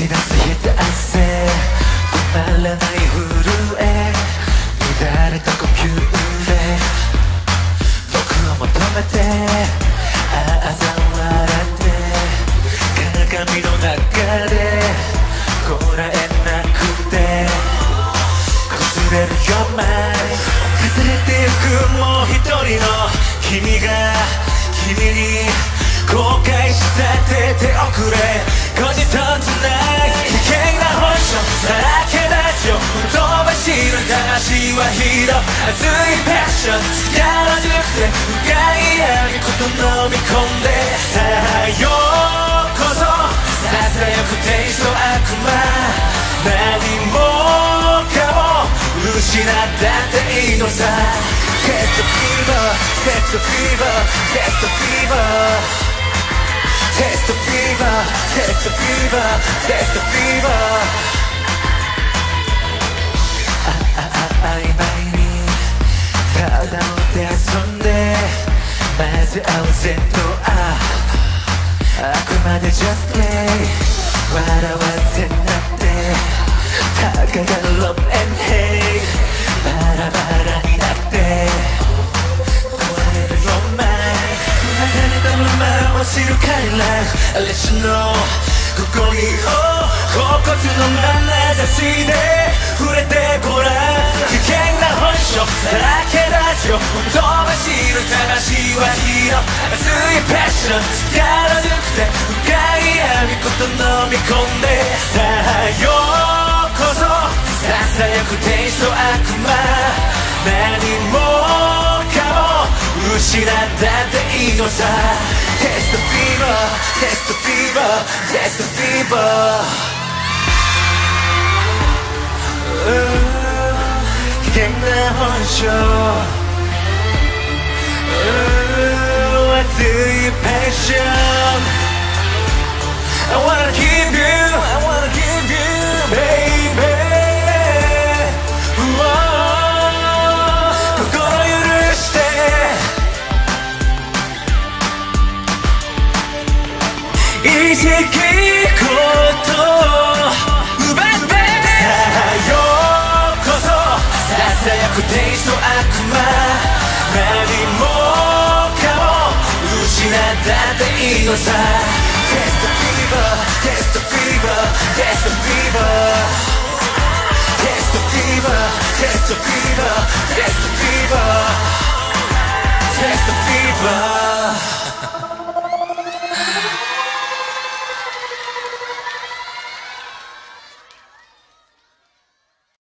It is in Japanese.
き出す冷えた汗。止まらない震え。乱れた呼吸で。僕を求めて。ああざ笑って。鏡の中で。こらえなくて。崩れるよ枚重崩れてゆくもう一人の君が。君に後悔したてておくれ。熱いペッションやらずくて深い上げこと飲み込んでさあようこそささやく天使と悪魔何もかも失ったっていいのさ。ベストフィーバーベストフィーバーベストフィーバーテストフィーバーテストフィーバーテストフィーバー。体をで遊んでまず合わせとああくまで just play 笑わせなってたかが love and hate バラバラになって。壊れるよ前流れたまま落ちる彼ら Let you know ここにを甲骨の眼差しで触れてごらん。危険な本性。さらけ出すよ飛ばしの魂はヒーロー。熱いパッション。力強くて深い闇こと飲み込んで。さあようこそ。ささやく天使と悪魔。何もかも失ったっていいのさ。Test the fever, test the fever, test the fever 危険な本性。いパッション I wanna give you, I wanna give you, baby. 心許して。いじきこと奪って。さあようこそ。ささやく天使と悪魔。失ったっていいのさ Test the fever, test the fever, test the fever Test the fever, test the fever, test the fever Test the fever